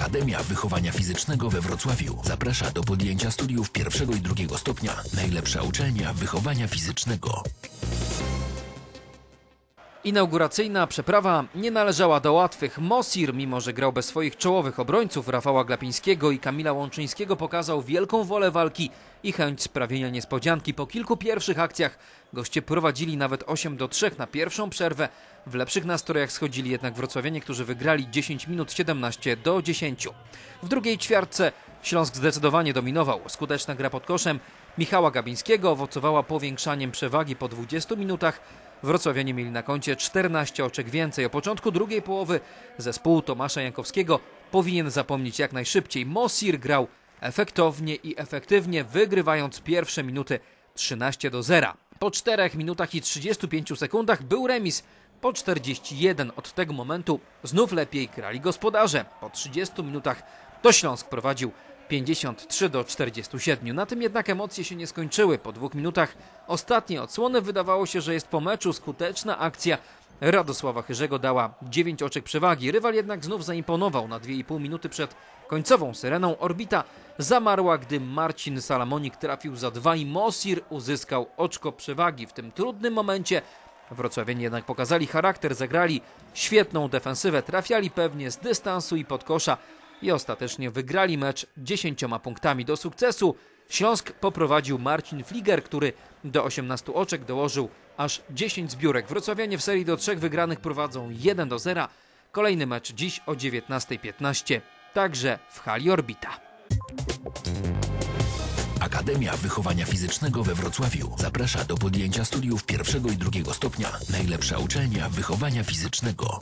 Akademia Wychowania Fizycznego we Wrocławiu zaprasza do podjęcia studiów pierwszego i drugiego stopnia. Najlepsza uczelnia wychowania fizycznego. Inauguracyjna przeprawa nie należała do łatwych. Mosir, mimo że grał bez swoich czołowych obrońców Rafała Glapińskiego i Kamila Łączyńskiego, pokazał wielką wolę walki i chęć sprawienia niespodzianki. Po kilku pierwszych akcjach goście prowadzili nawet 8 do 3 na pierwszą przerwę. W lepszych nastrojach schodzili jednak wrocławianie, którzy wygrali 10 minut 17 do 10. W drugiej ćwiartce Śląsk zdecydowanie dominował. Skuteczna gra pod koszem Michała Gabińskiego owocowała powiększaniem przewagi po 20 minutach. Wrocławianie mieli na koncie 14 oczek więcej. O początku drugiej połowy zespół Tomasza Jankowskiego powinien zapomnieć jak najszybciej. Mosir grał efektownie i efektywnie, wygrywając pierwsze minuty 13 do 0. Po 4 minutach i 35 sekundach był remis. Po 41 od tego momentu znów lepiej grali gospodarze. Po 30 minutach to Śląsk prowadził 53 do 47. Na tym jednak emocje się nie skończyły. Po dwóch minutach ostatniej odsłony wydawało się, że jest po meczu skuteczna akcja. Radosława Chyrzego dała 9 oczek przewagi. Rywal jednak znów zaimponował. Na 2,5 minuty przed końcową syreną orbita zamarła, gdy Marcin Salamonik trafił za dwa i Mosir uzyskał oczko przewagi. W tym trudnym momencie Wrocławianie jednak pokazali charakter, zagrali świetną defensywę, trafiali pewnie z dystansu i pod kosza i ostatecznie wygrali mecz 10 punktami do sukcesu. Śląsk poprowadził Marcin Fliger, który do 18 oczek dołożył aż 10 zbiórek. Wrocławianie w serii do trzech wygranych prowadzą 1 do 0. Kolejny mecz dziś o 19.15, także w hali Orbita. Akademia Wychowania Fizycznego we Wrocławiu zaprasza do podjęcia studiów pierwszego i drugiego stopnia. Najlepsza uczelnia wychowania fizycznego.